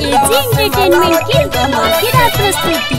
AG entertainment की धमाकेदार प्रस्तुति।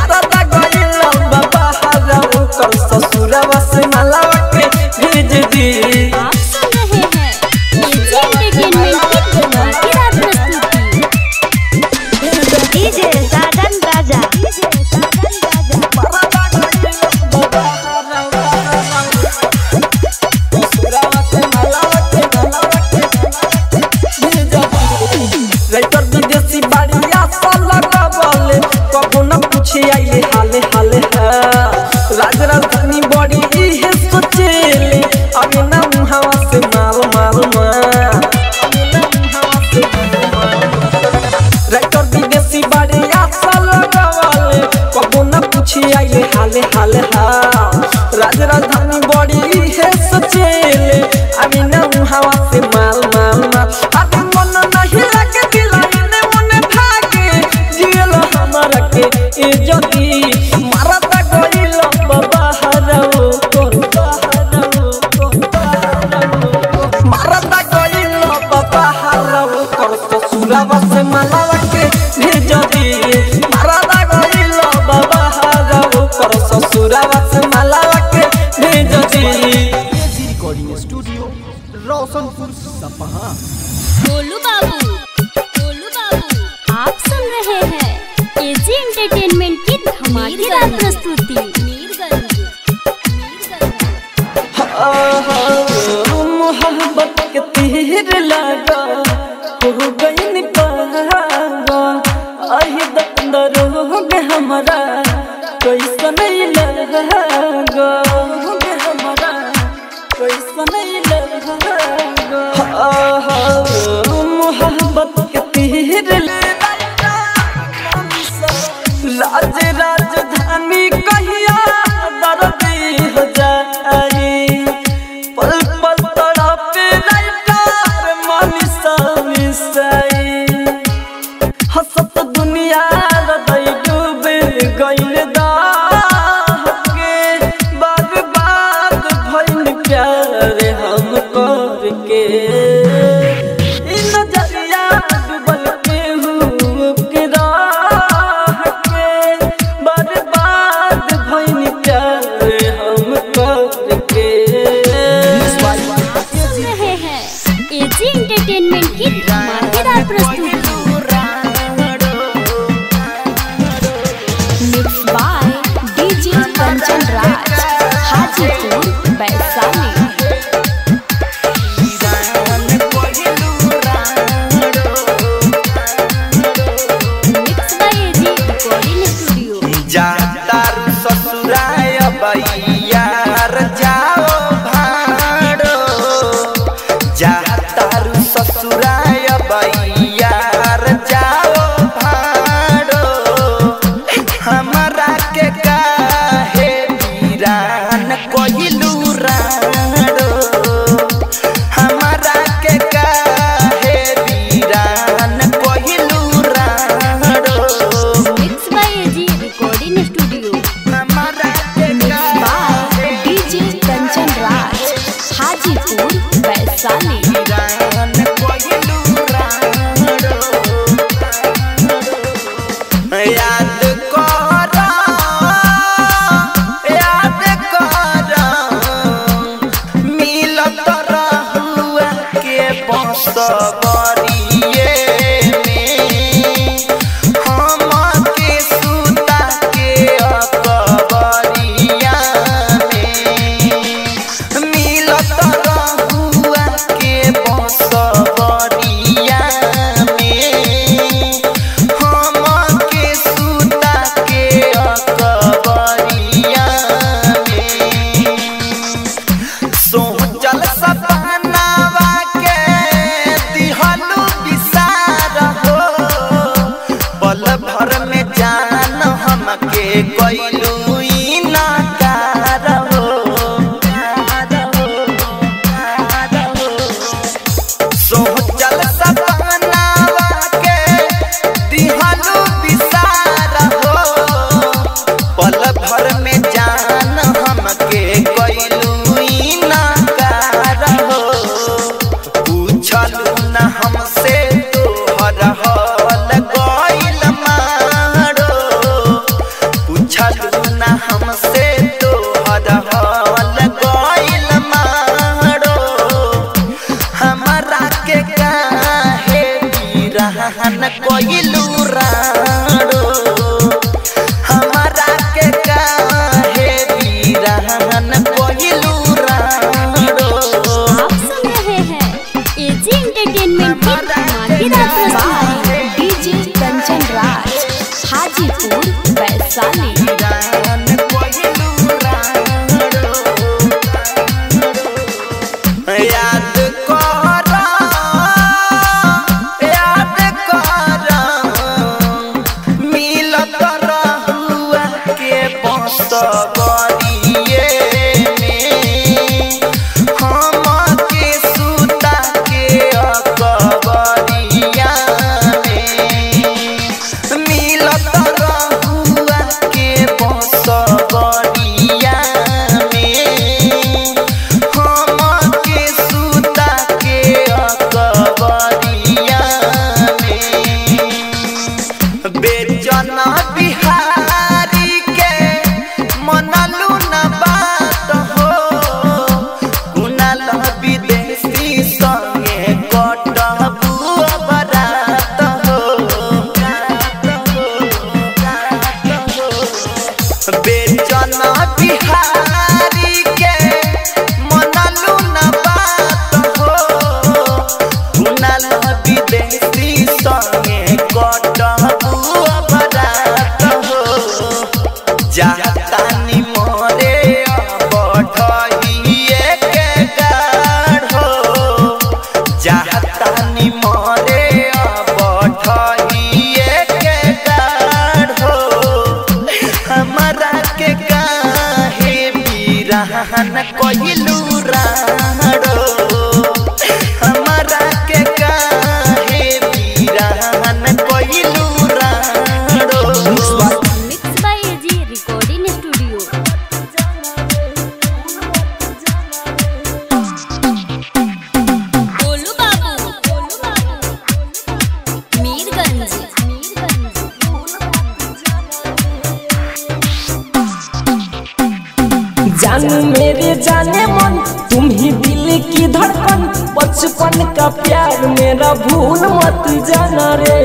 ससुराय बाई। का प्यार मेरा भूल मत जाना रे।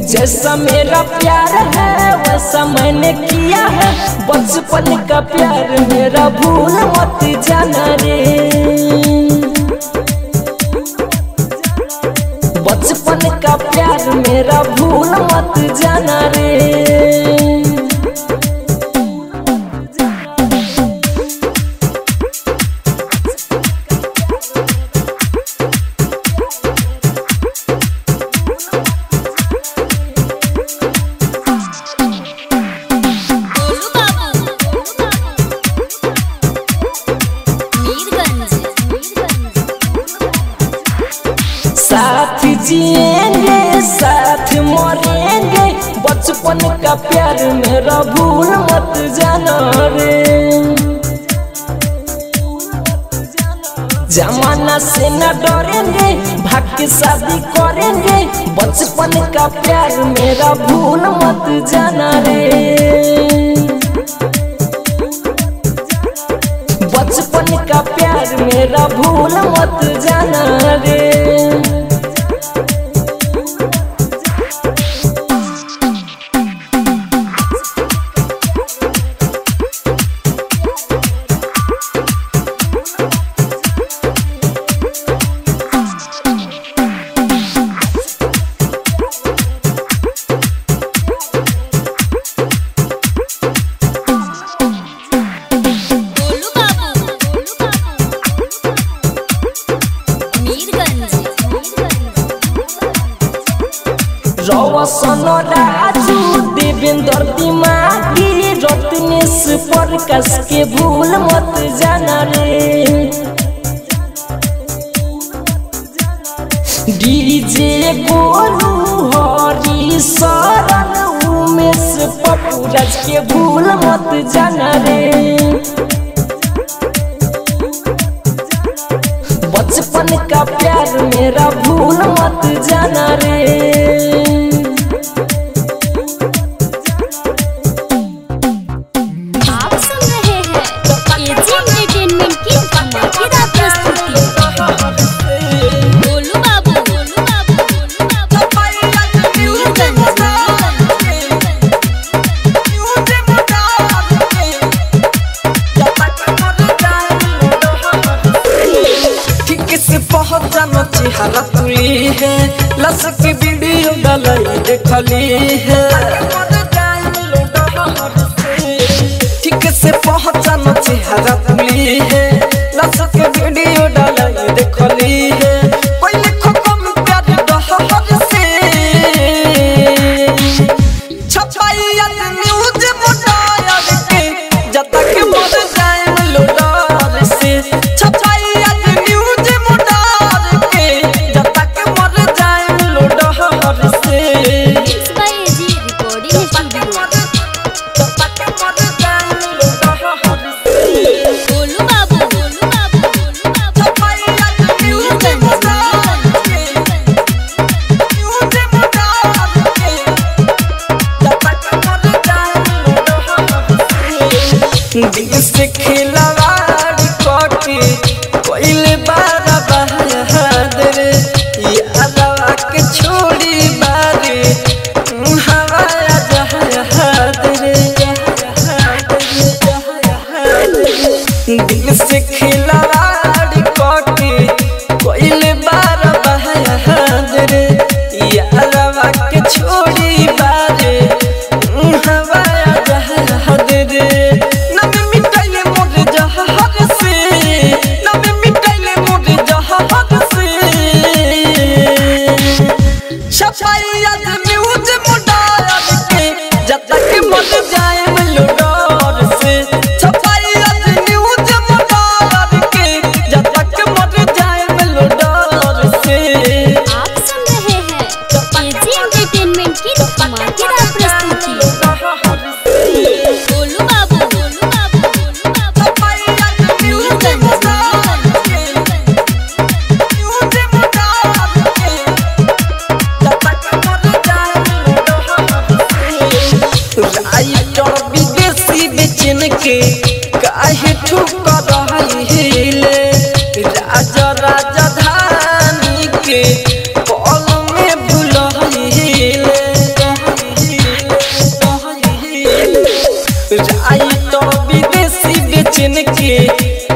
जैसा मेरा प्यार है, वैसा मैंने किया है। बचपन का प्यार मेरा भूल मत जाना रे। बचपन का प्यार मेरा भूल मत जाना रे। जिएँगे, साथ मरेंगे। बचपन का प्यार मेरा भूल मत जाना रे। जमाना से न डरेंगे भाग के शादी करेंगे। बचपन का प्यार मेरा भूल मत जाना रे। बचपन का प्यार मेरा भूल मत जाना रे। रौसन के भूल मत जाना रे डीजे बोलू हरी शरण उमेश पटुरज के भूल मत जाना रे बचपन का प्यार मेरा भूल मत जाना रे। सजा मिली है। दिल से खिला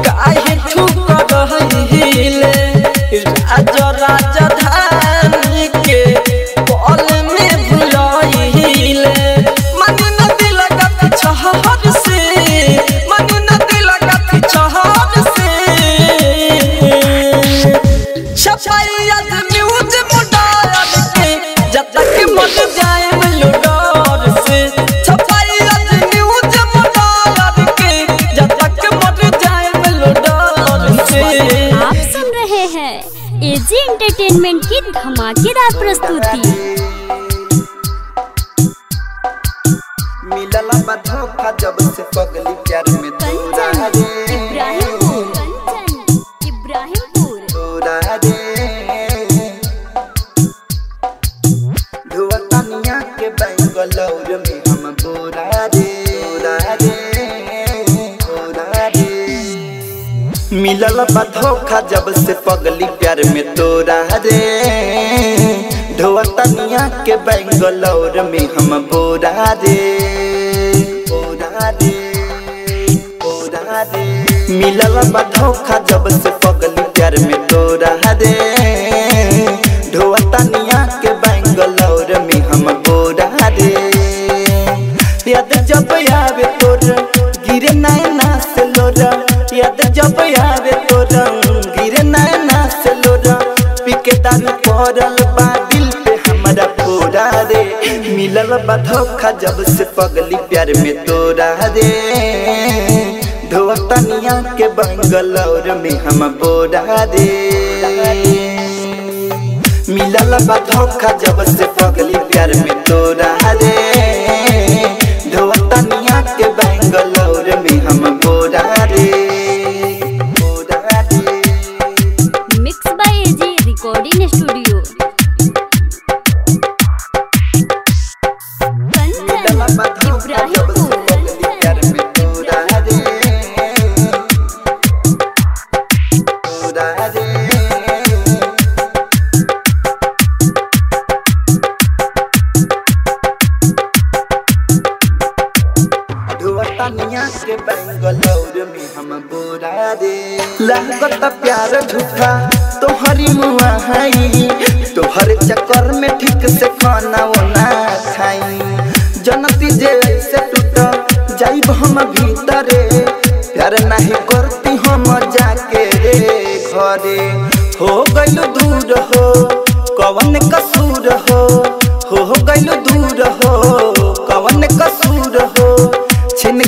काहे तू करहिल राजा बा धोखा जब से पगली प्यार में तोरा रे। ढोतनिया के बैंगलोर में हम बोरा रे। बोरा रे बोरा रे। मिलल बा धोखा जब से धोखा जब से पगली प्यार में तोरा रे धोतनिया के बंगलौर में हम बोरा दे। मिलल बा धोखा जब से पगली प्यार में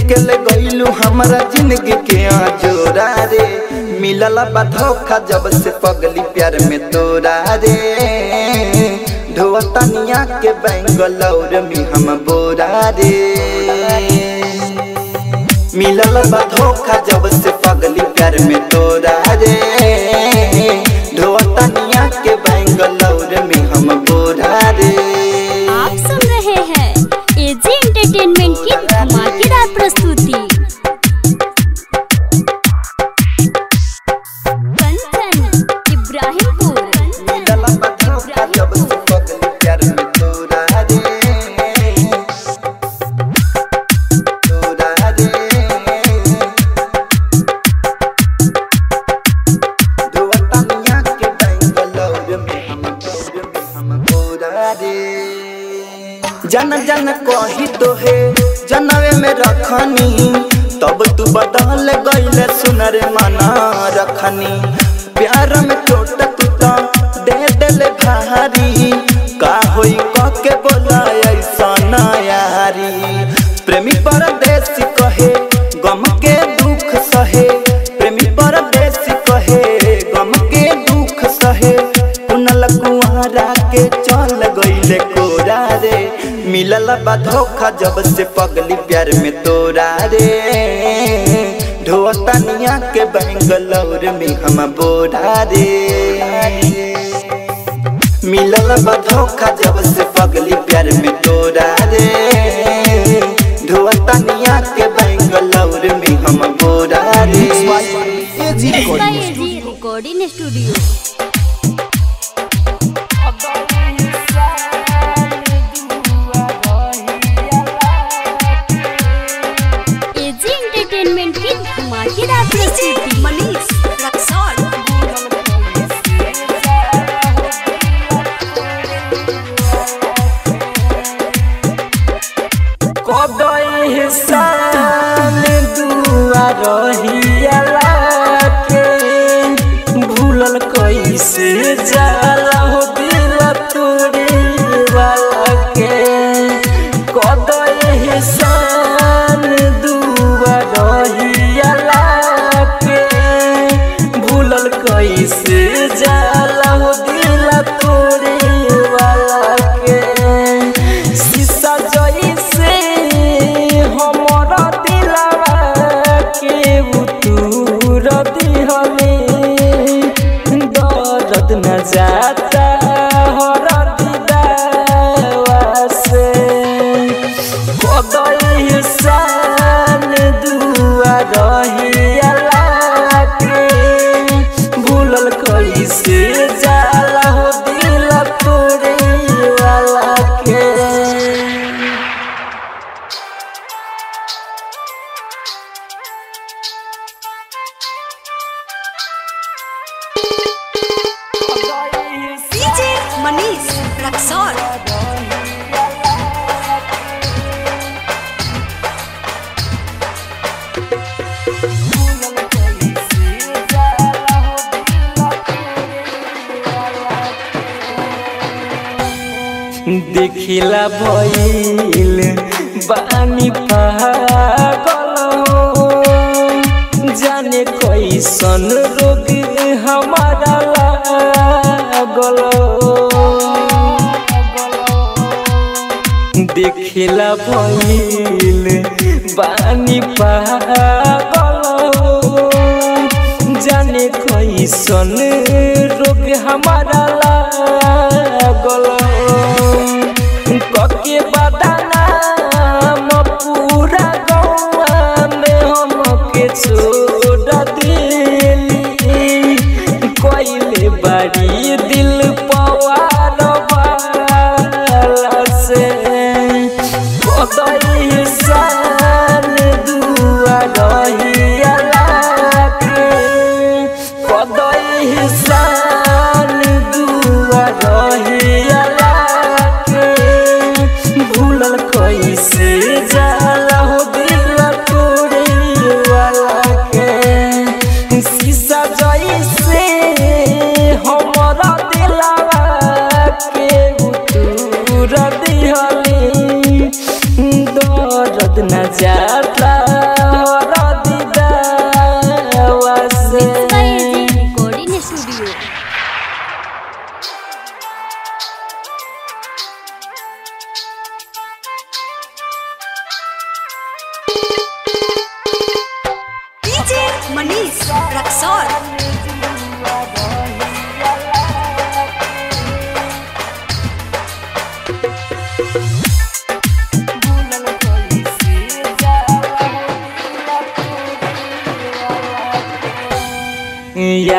छिन के ले गइलू हमारा ज़िंदगी के आजोरा रे। मिलल बा धोखा जब से पगली प्यार में तोरा रे। ढोतनिया के बैंगलोर में हम बोरा रे। मिलल बा धोखा जब से पगली प्यार में तोरा बदल गईले सुनर मना रखनी। प्यार में चोट तू दे देले भारी। का होई क के बोला ऐसा ना यारी। प्रेमी परदेसी कहे, गम के दुख सहे। प्रेमी परदेसी कहे, गम के दुख सहे। कुनल कुआरा के चल गईले कोरा रे। मिलल बा धोखा जब से पगली प्यार में तोरा रे। ढोतनिया के बैंगलोर में हम बोरा रे मिलल बधोखा धोखा जब से पगली प्यार में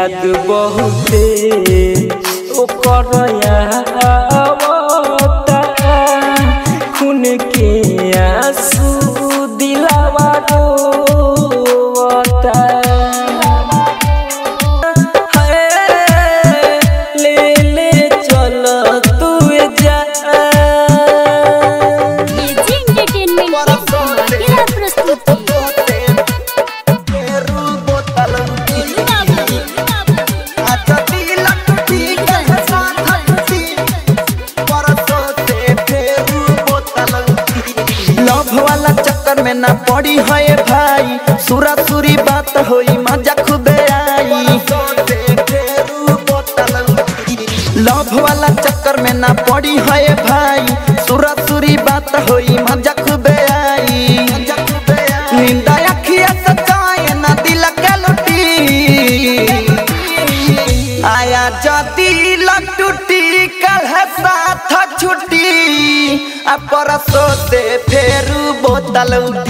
याद बहुते ओ आवता पड़ी है भाई। सुरा सुरी बात होई, मज़ा खूबे आई। लव वाला चक्कर में ना पड़ी है भाई। सुरा सुरी बात होई, मज़ा खूबे आई। अखिया सचाए ना दिल के लुटी। आया कल है साथ छुट्टी। से फेरू बोतल उठी।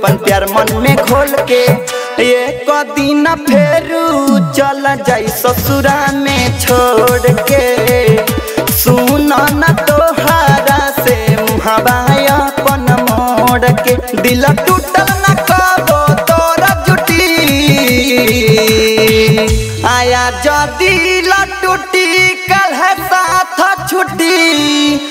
अपन प्यार मन में खोल के एक दिन फेरू चल जाई ससुरा में छोड़ के। सुन न तोहरा से हवा अपन मोड़ के। दिल टूटल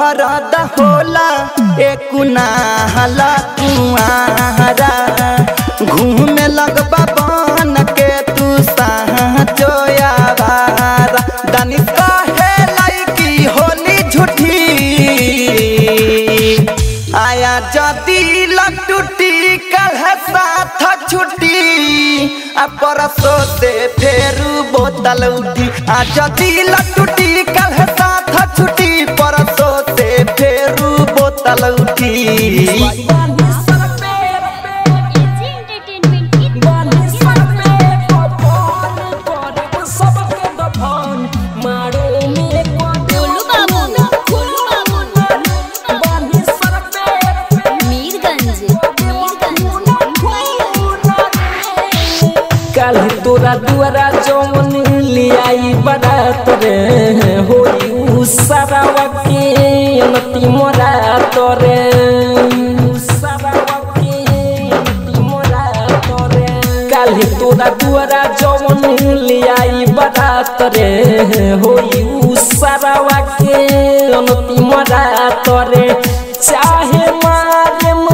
दहरद होला, एक नाहला कुआरा घूमे लगबा बन के तू साचोया भारा होली झूठी। आया जदी लटूटी कल साथ छुट्टी। आ परसों से फेरू बोतल उठी। आज दिल टूटी बोतल लियाई बारात रे होई उ सारावा के नती मोरा तोरे चाहे मारेम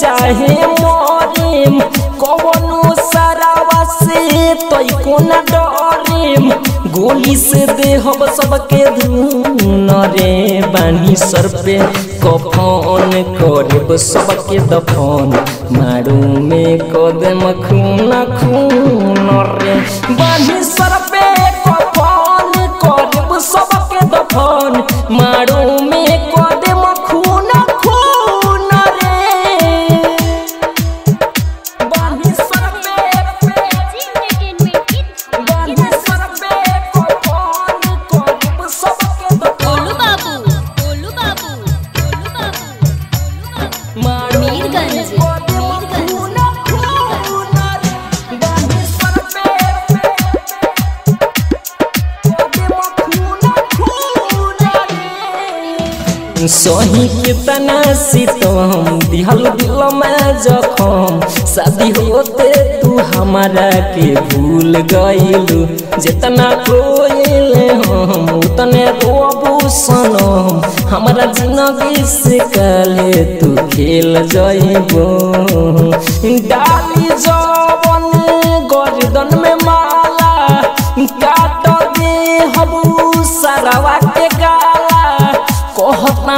चाहे मरेम कवनो सरावा से तोई कोना डरेम गोली से देहब सबके धुन रे बानी सर पे कफन करब सबके दफन। मारू में कदम खून खून रे। बानी सर पे कफन करब सबके दफन। मारू सही के तना सीतम दिहल दिल में जखम। शादी होते तू हमारा के भूल गइलू। जितना कोइले हम, उतने रोबू सनम। हमारा ज़िंदगी से काले तू खेल जाइबो। डाली जवन गर्दन में माला काट दे हबू सारावा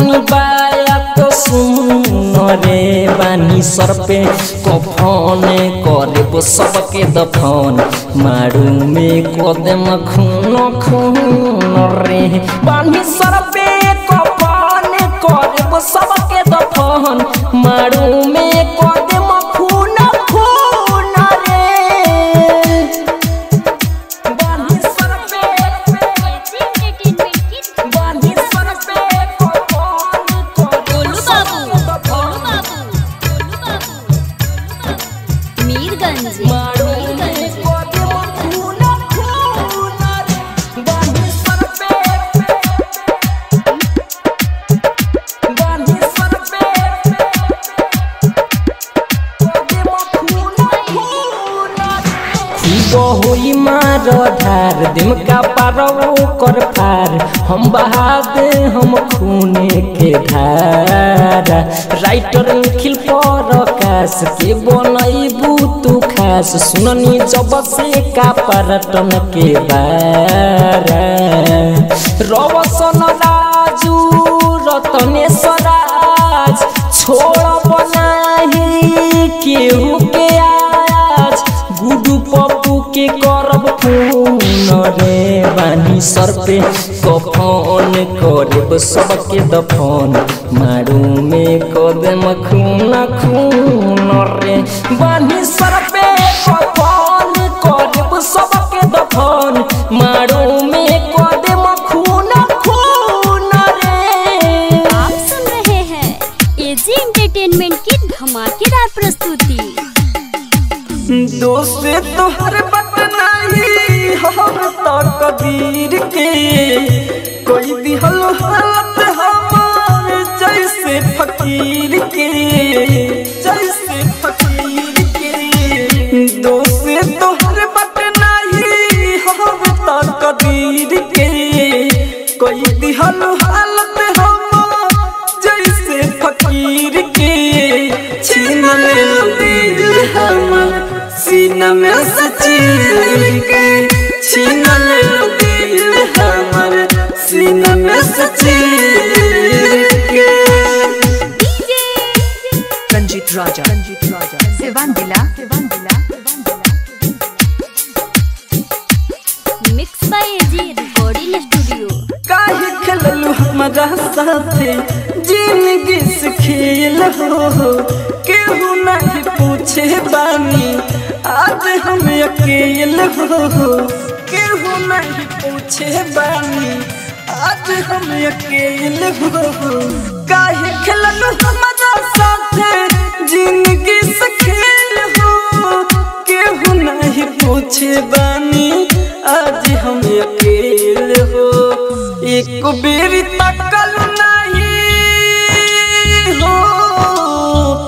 कहतानी बाया सुनरे सुन रे बानी सर पे कफन कर सबके दफन मारू में कदम खून खून रे। बानी सर पे कफन कर सबके दफन मारू में होई मार, धार, दिम का पारो कर फार। हम बहा दे हम खूने के धार। राइटर निखिल पर आकाश के बनैबू तू खास। सुननी जब से का पर्यटन के बार। रवसन राजू, रतनेश्वर राज। छोड़ बनाही केहू के आज पप्पू के करब खून रे बानी सर पे कफन करब सबके दफन। मारू में कदम खून खून रे बानी सर पे कफन करब सबके दफन। मारू में कदम खून खून रे आप सुन रहे हैं एजी एंटरटेनमेंट की धमाकेदार प्रस्तुति। दोस्त तोहर बट हम तो कबीर के। कोई दिहल हालत हमार जैसे फकीर के, जैसे फकीर के। दोस्त तोहर बट हम तो कबीर के। कोई दिहल हालत हमार जैसे फकीर के। छीन ले आज अकेल केहू नहीं पूछे आज हम साथे ज़िंदगी खेल केहू नहीं पूछे आज हम अकेल तकल नहीं हो,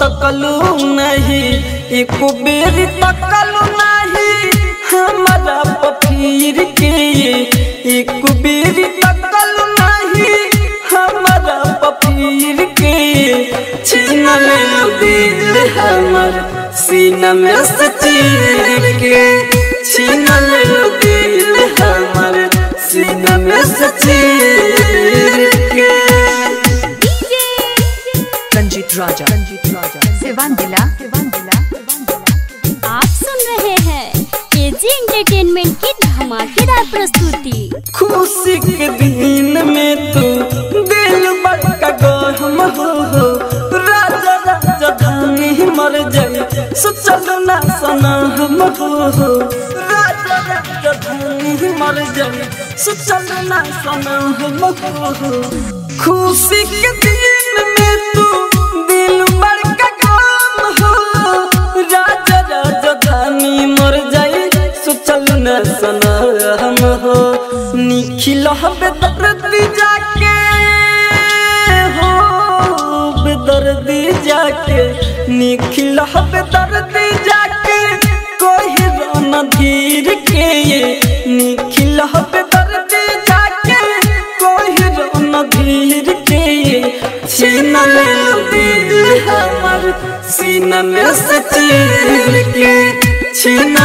तकलू नहीं। एक बेरी तकल पफीर के एक बेरी तकल नहीं हमारा पफीर के छीन ले दिल हमर सीना में से चीर के। छीन ले दिल हमर सीना में से चीर के। रंजीत राजा। रंजीत राजा। सिवान दिला। एजी एंटरटेनमेंट की धमाकेदार प्रस्तुति। खुशी के दिन में तू दिल बड़का गहम हो राजा राजा धानी मर जाए। सोचल सना हम, हो राजा राजा धानी मर जाए। सोचल सना हम, हो खुशी के दिन में तू दिल बड़का गम हो। राजा निखिल बेदर्दी जाके, हो बेदर्दी जाके। जाके, कोई रोना धीर के ये निखिल बेदर्दी जाके, कोई रोना धीर के ये छीन ले दिल हमर, सीना में से के। छीन